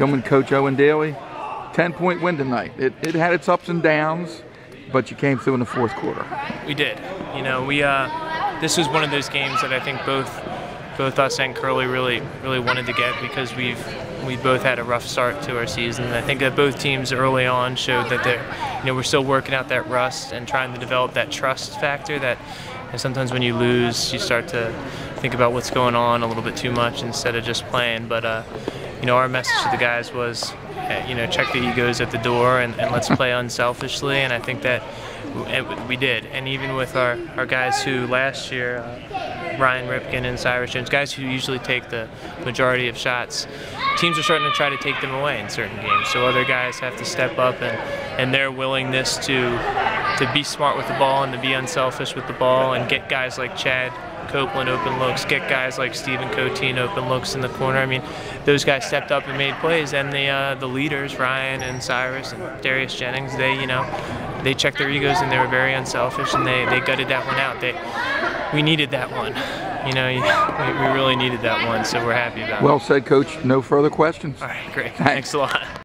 Gilman coach Owen Daly. 10 point win tonight. It, it had its ups and downs, but you came through in the fourth quarter. We did. You know, we uh, this was one of those games that I think both both us and Curley really really wanted to get because we've we both had a rough start to our season. And I think that both teams early on showed that they're you know we're still working out that rust and trying to develop that trust factor that and sometimes when you lose you start to think about what's going on a little bit too much instead of just playing. But uh, you know our message to the guys was you know, check the egos at the door and, and let's play unselfishly. And I think that we did. And even with our, our guys who last year, uh, Ryan Ripken and Cyrus Jones, guys who usually take the majority of shots, teams are starting to try to take them away in certain games. So other guys have to step up and, and their willingness to to be smart with the ball and to be unselfish with the ball and get guys like Chad Copeland open looks, get guys like Stephen Coteen open looks in the corner. I mean, those guys stepped up and made plays, and the uh, the leaders, Ryan and Cyrus and Darius Jennings, they you know, they checked their egos and they were very unselfish and they, they gutted that one out. They we needed that one. You know, we, we really needed that one, so we're happy about well it. Well said, Coach. No further questions. All right, great. Thanks, Thanks a lot.